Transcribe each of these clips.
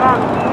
Trump.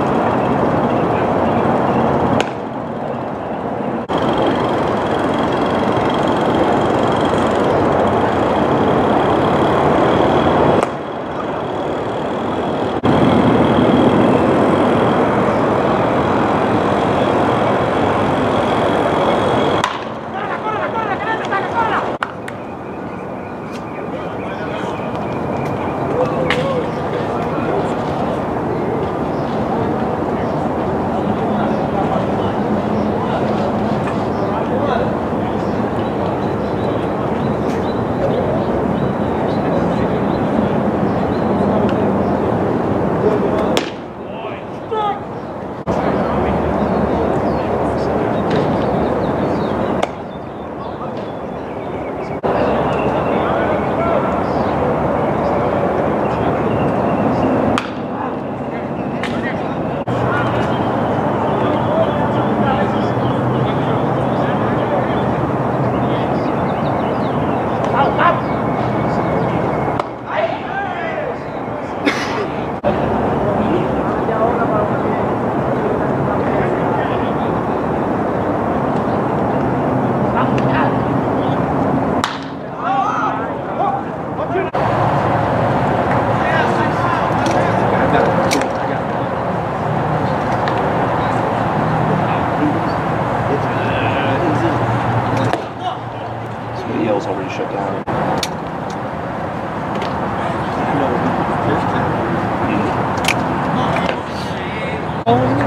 Goldwing?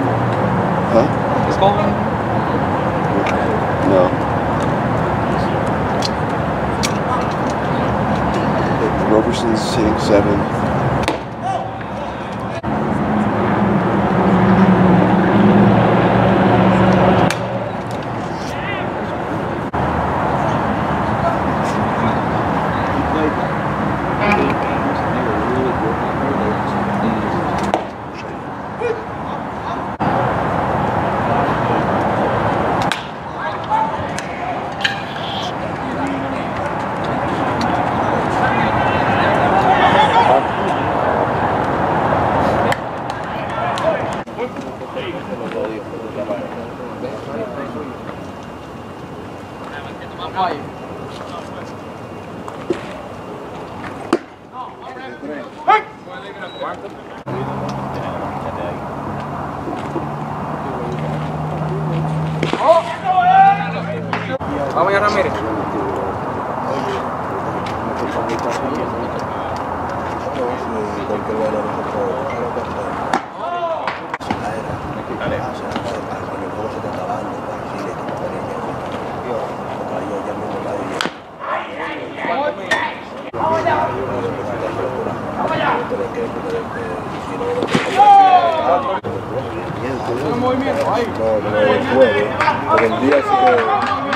Huh? Is going. No. Roberson's hitting seven. Vamos ya, Ramírez. Movimiento ahí. No, no, puede. Pero el.